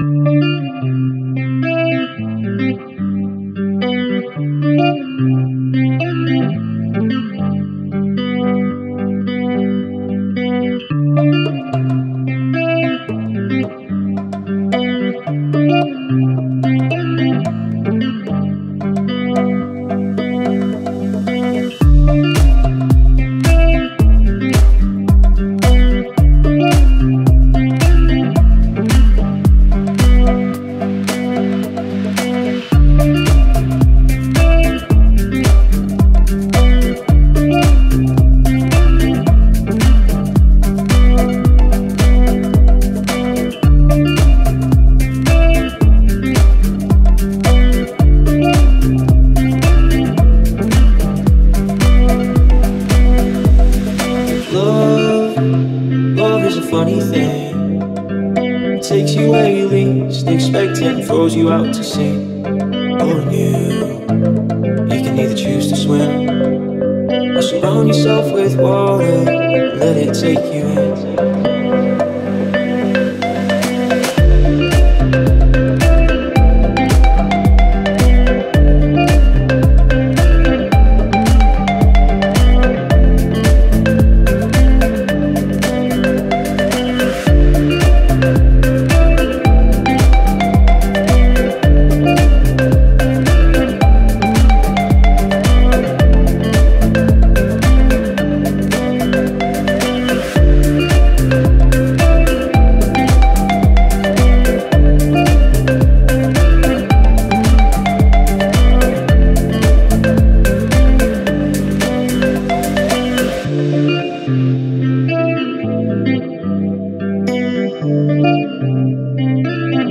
Love, funny thing. Takes you where you least expect it throws you out to sea. Oh, On you, you can either choose to swim or surround yourself with water let it take you in.